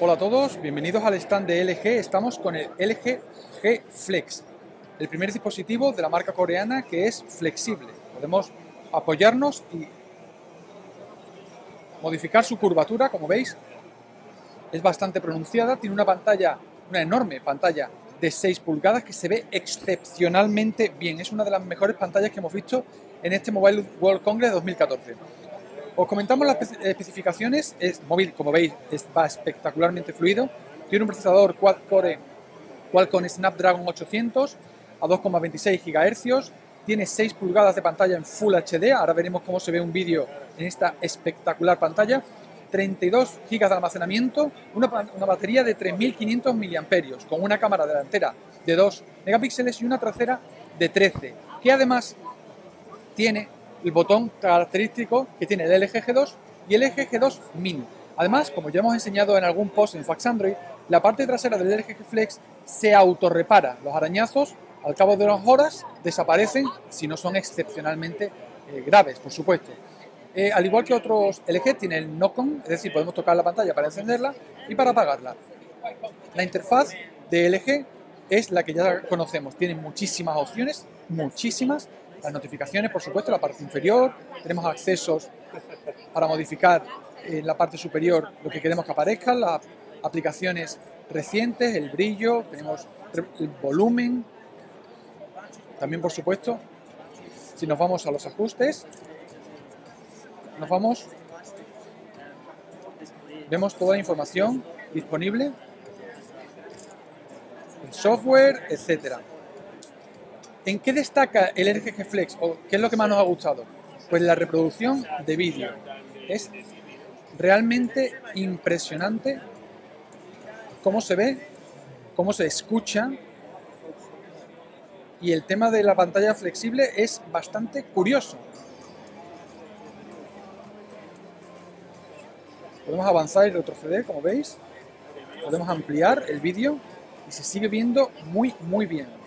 Hola a todos, bienvenidos al stand de LG. Estamos con el LG G Flex, el primer dispositivo de la marca coreana que es flexible. Podemos apoyarnos y modificar su curvatura, como veis. Es bastante pronunciada, tiene una pantalla, una enorme pantalla de 6 pulgadas que se ve excepcionalmente bien. Es una de las mejores pantallas que hemos visto en este Mobile World Congress 2014. Os comentamos las especificaciones. Es móvil, como veis, va espectacularmente fluido. Tiene un procesador quad-core Qualcomm Snapdragon 800 a 2,26 GHz. Tiene 6 pulgadas de pantalla en Full HD. Ahora veremos cómo se ve un vídeo en esta espectacular pantalla. 32 GB de almacenamiento, una, batería de 3.500 mAh, con una cámara delantera de 2 megapíxeles y una trasera de 13, que además tiene el botón característico que tiene el LG G2 y el LG G2 Mini. Además, como ya hemos enseñado en algún post en Fax Android, la parte trasera del LG Flex se autorrepara. Los arañazos, al cabo de unas horas, desaparecen si no son excepcionalmente eh, graves, por supuesto. Eh, al igual que otros LG, tiene el knock-on, es decir, podemos tocar la pantalla para encenderla y para apagarla. La interfaz de LG es la que ya conocemos, tiene muchísimas opciones, muchísimas, las notificaciones, por supuesto, la parte inferior, tenemos accesos para modificar en la parte superior lo que queremos que aparezca, las aplicaciones recientes, el brillo, tenemos el volumen, también por supuesto, si nos vamos a los ajustes, nos vamos, vemos toda la información disponible, el software, etcétera. ¿En qué destaca el LG Flex o qué es lo que más nos ha gustado? Pues la reproducción de vídeo. Es realmente impresionante cómo se ve, cómo se escucha y el tema de la pantalla flexible es bastante curioso. Podemos avanzar y retroceder, como veis. Podemos ampliar el vídeo y se sigue viendo muy, muy bien.